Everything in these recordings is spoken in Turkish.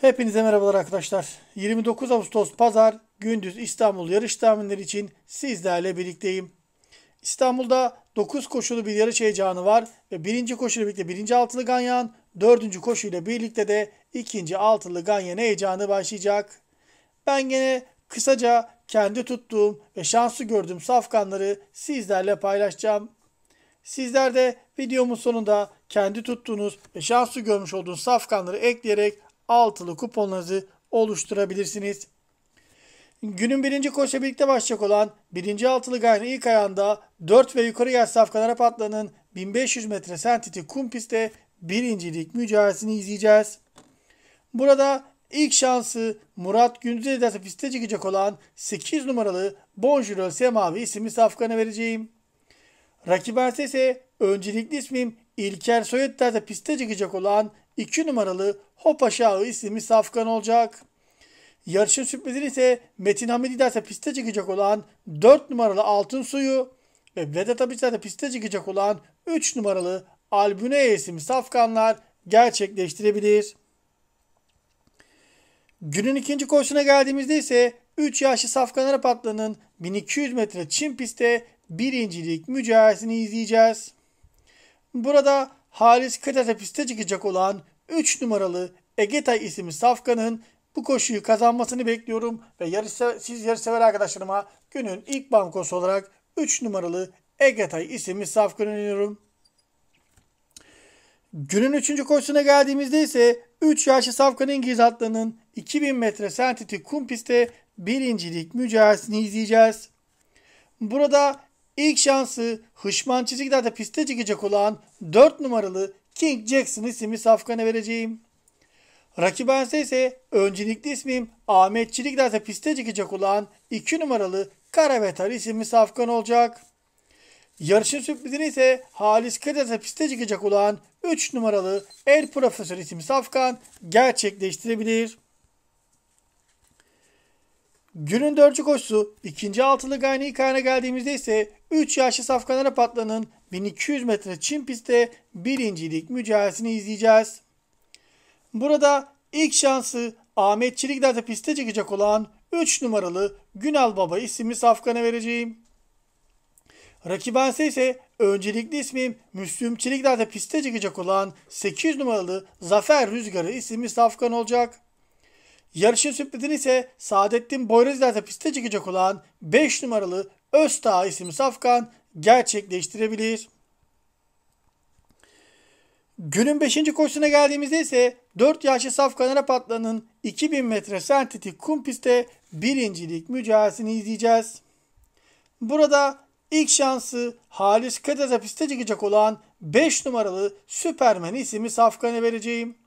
Hepinize merhabalar arkadaşlar. 29 Ağustos Pazar gündüz İstanbul yarış tahminleri için sizlerle birlikteyim. İstanbul'da 9 koşulu bir yarış heyecanı var ve birinci koşuyla birlikte birinci altılı ganyan, dördüncü koşuyla birlikte de ikinci altılı ganyan heyecanı başlayacak. Ben gene kısaca kendi tuttuğum ve şanslı gördüğüm safkanları sizlerle paylaşacağım. Sizler de videomun sonunda kendi tuttuğunuz ve şanslı görmüş olduğunuz safkanları ekleyerek altılı kuponlarınızı oluşturabilirsiniz. Günün birinci koşuyla birlikte başlayacak olan birinci altılı gayrı ilk ayağında 4 ve yukarı yaş safkan Arap atlarının 1500 metre sentiti kum pistte birincilik mücadelesini izleyeceğiz. Burada ilk şansı Murat Gündüz ederse piste çıkacak olan 8 numaralı Bonjour Semavi isimli safkanı vereceğim. Rakiberse ise öncelikli ismim İlker Soyetler'de piste çıkacak olan 2 numaralı Hop Aşağı isimli safkan olacak. Yarışın sürprizini ise Metin Hamidi derse piste çıkacak olan 4 numaralı Altın Suyu ve Vedat Abisler'de piste çıkacak olan 3 numaralı Albüne isimli safkanlar gerçekleştirebilir. Günün ikinci koşusuna geldiğimizde ise 3 yaşlı Safkan Arap atlarının 1200 metre çim pistte birincilik mücadelesini izleyeceğiz. Burada Halis Kıtat'a piste çıkacak olan 3 numaralı Egetay isimli Safkan'ın bu koşuyu kazanmasını bekliyorum ve yarış, siz yarışsever arkadaşlarıma günün ilk bankosu olarak 3 numaralı Egetay isimli Safkan'ı öneriyorum. Günün 3. koşusuna geldiğimizde ise 3 yaşlı Safkan İngiliz atlarının 2000 metre sentiti kum pistte birincilik mücadelesini izleyeceğiz. Burada ilk şansı Hışman çizgilerde piste çıkacak olan 4 numaralı King Jackson isimli safkana vereceğim. Rakibense ise öncelikli ismim Ahmet Çelikler'de piste çıkacak olan 2 numaralı Karavetar isimli safkan olacak. Yarışın sürprizini ise Halis Kader'de piste çıkacak olan 3 numaralı El Profesör isimli safkan gerçekleştirebilir. Günün dördüncü koşusu ikinci altılı gayni kayna geldiğimizde ise 3 yaşlı Safkan Arap atlarının 1200 metre çim pistte birincilik mücadelesini izleyeceğiz. Burada ilk şansı Ahmet Çelikler'de piste çıkacak olan 3 numaralı Günal Baba isimli Safkan'a vereceğim. Rakibense ise öncelikli ismim Müslüm Çelikler'de piste çıkacak olan 8 numaralı Zafer Rüzgarı isimli Safkan olacak. Yarışın sürprizini ise Saadettin Boyrazler'de piste çıkacak olan 5 numaralı Öztağ isimli Safkan gerçekleştirebilir. Günün 5. koşusuna geldiğimizde ise 4 yaşlı Safkan Arap atlarının 2000 metre sentetik kum pistte birincilik mücadelesini izleyeceğiz. Burada ilk şansı Halis Kadaz'a piste çıkacak olan 5 numaralı Süpermen isimli Safkan'a vereceğim.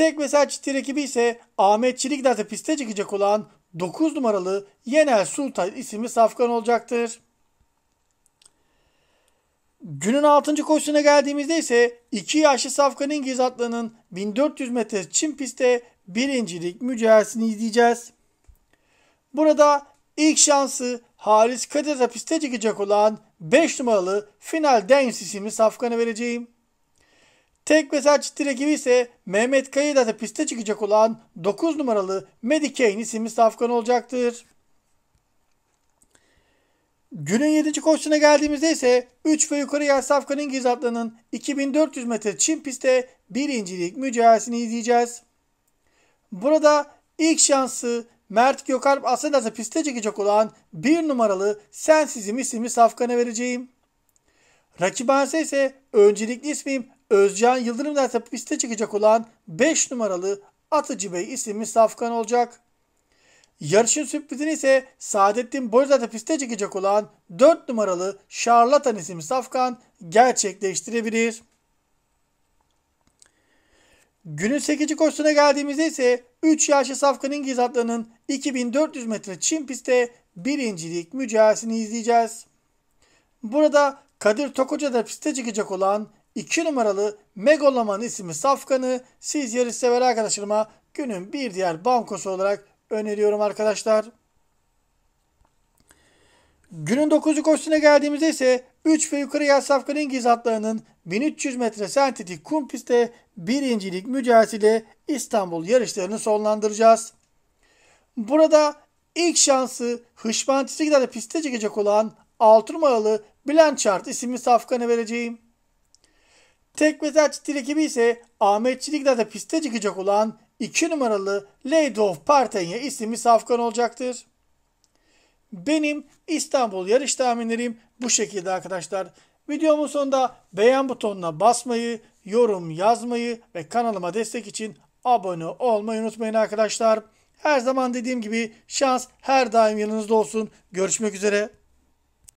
Tek mesaj çiftli rakibi ise Ahmet Çelikler'de piste çıkacak olan 9 numaralı Yenel Sultan isimli safkan olacaktır. Günün 6. koşusuna geldiğimizde ise 2 yaşlı Safkan İngiliz atlarının 1400 metre çim pistte birincilik mücadelesini izleyeceğiz. Burada ilk şansı Halis Kadir'de piste çıkacak olan 5 numaralı Final Dance isimli Safkan'a vereceğim. Tek ve çiftli rakibi ise Mehmet Kayı'da da piste çıkacak olan 9 numaralı Medicane isimli safkan olacaktır. Günün 7. koşusuna geldiğimizde ise 3 ve yukarı yer safkan İngiliz atlarının 2400 metre çim pistte birincilik mücadelesini izleyeceğiz. Burada ilk şansı Mert Gökalp Asenaz'a piste çıkacak olan 1 numaralı Sensizim isimli safkana vereceğim. Rakibanse ise öncelikli ismim Özcan Yıldırım derse piste çıkacak olan 5 numaralı Atıcı Bey isimli safkan olacak. Yarışın sürprizini ise Saadettin Boyzat'a piste çıkacak olan 4 numaralı Şarlatan isimli safkan gerçekleştirebilir. Günün 8. koşusuna geldiğimizde ise 3 yaşlı Safkan İngiliz atlarının 2400 metre çim pistte birincilik mücadelesini izleyeceğiz. Burada Kadir Tokoca'da piste çıkacak olan 2 numaralı Megaloman isimli safkanı siz yarış sever arkadaşlarıma günün bir diğer bankosu olarak öneriyorum arkadaşlar. Günün 9. koşusuna geldiğimizde ise 3 ve yukarı yel safkan İngiliz atlarının 1300 metre sentetik kum pistte birincilik mücadelesiyle İstanbul yarışlarını sonlandıracağız. Burada ilk şansı Hışmantisi giderle piste çıkacak olan 6 numaralı Blanchard isimli safkanı vereceğim. Tek metal çift ekibi ise Ahmet Çelikler'de piste çıkacak olan 2 numaralı Lady of Partenya isimli safkan olacaktır. Benim İstanbul yarış tahminlerim bu şekilde arkadaşlar. Videomun sonunda beğen butonuna basmayı, yorum yazmayı ve kanalıma destek için abone olmayı unutmayın arkadaşlar. Her zaman dediğim gibi şans her daim yanınızda olsun. Görüşmek üzere.